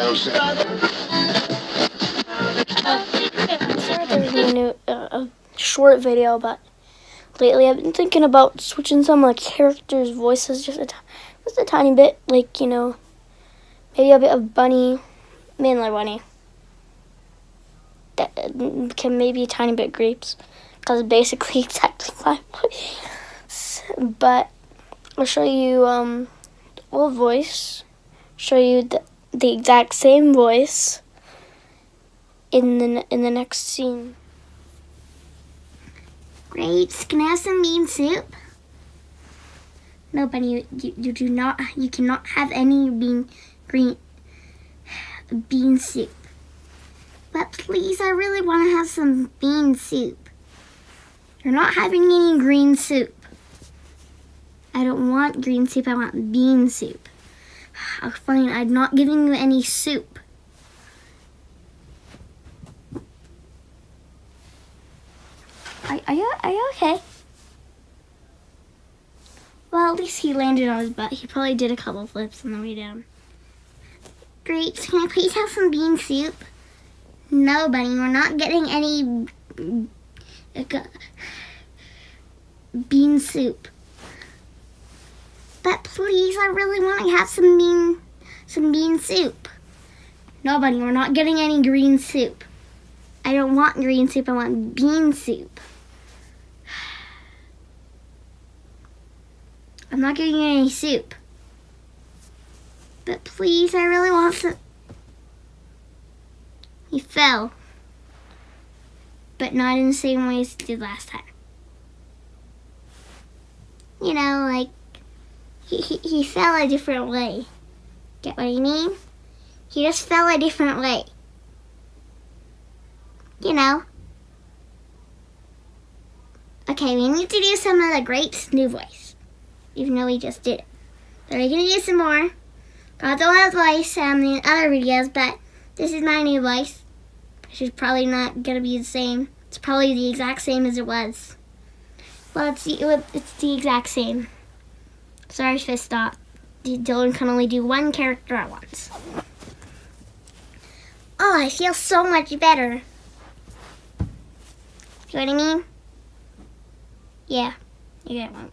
To a new uh, a short video, but lately I've been thinking about switching some like characters' voices just a just a tiny bit, like you know, maybe a bit of Bunny, mainly Bunny. That uh, can maybe a tiny bit Grapes, because basically exactly my voice. But I'll show you um, the old voice, show you the the exact same voice in the in the next scene. Grapes, can I have some bean soup? No, Bunny, you, you, you do not, you cannot have any bean, green, bean soup. But please, I really want to have some bean soup. You're not having any green soup. I don't want green soup, I want bean soup. Oh, fine, I'm not giving you any soup. Are, are you are you okay? Well, at least he landed on his butt. He probably did a couple flips on the way down. Great, can I please have some bean soup? No, Bunny, we're not getting any uh, bean soup. Please, I really want to have some bean some bean soup. No, Bunny, we're not getting any green soup. I don't want green soup, I want bean soup. I'm not getting any soup. But please, I really want some. He fell. But not in the same way as he did last time. You know, like, he, he, he fell a different way. Get what I mean? He just fell a different way. You know. Okay, we need to do some of the grapes new voice even though we just did it. But we're gonna do some more. Got the old voice um, in other videos, but this is my new voice, which is probably not gonna be the same. It's probably the exact same as it was. Well, it's the, it's the exact same. Sorry stopped. Dylan can only do one character at once. Oh, I feel so much better. You know what I mean? Yeah, you get one.